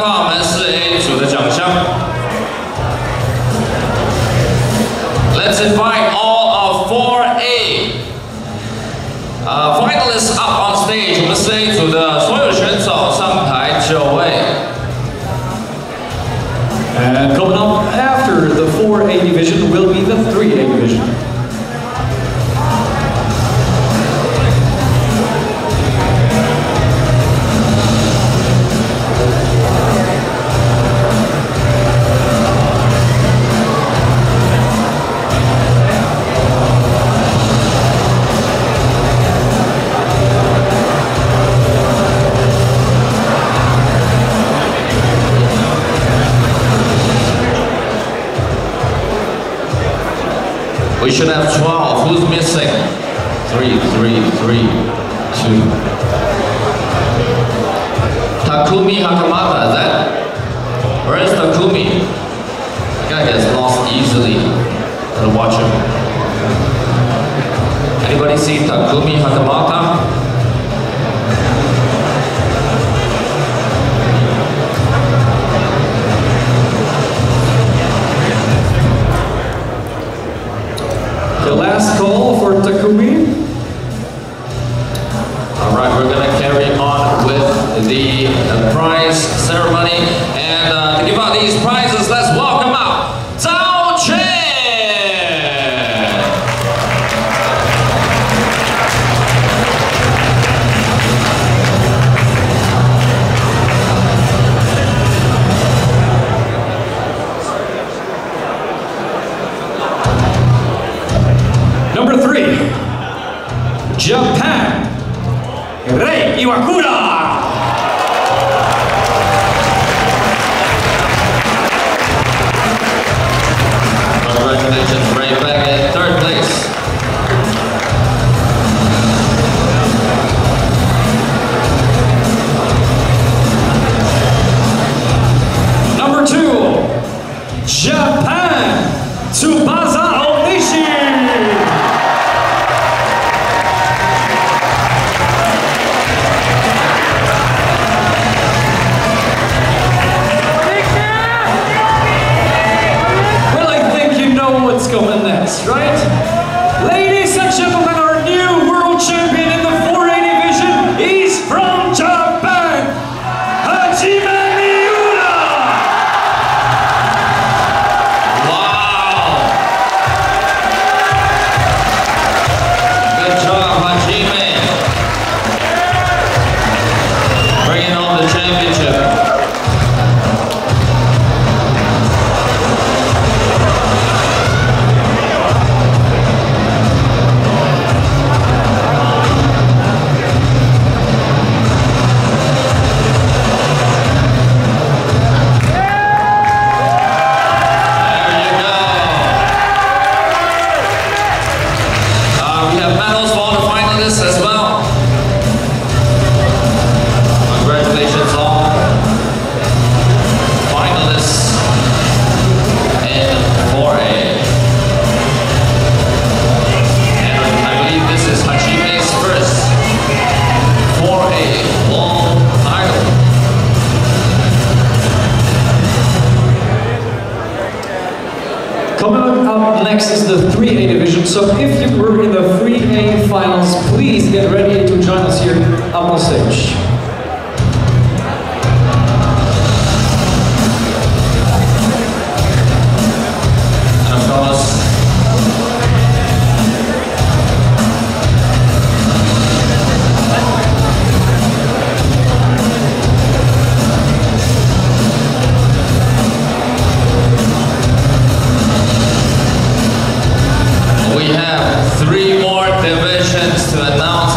我们四 A 组的奖项。Let's invite all of 4A uh, finalists up on stage. 我们四 A 组的所有 We should have 12. Who's missing? Three, three, three, two. Takumi Hakamata, is that? Where is Takumi? The guy gets lost easily. Gotta watch him. Anybody see Takumi Hakamata? Prize ceremony, Japan. Tsubasa Onishi. Well, I think you know what's coming next, right? Ladies and gentlemen, up next is the 3A division, so if you were in the 3A finals, please get ready to join us here up on stage. To announce,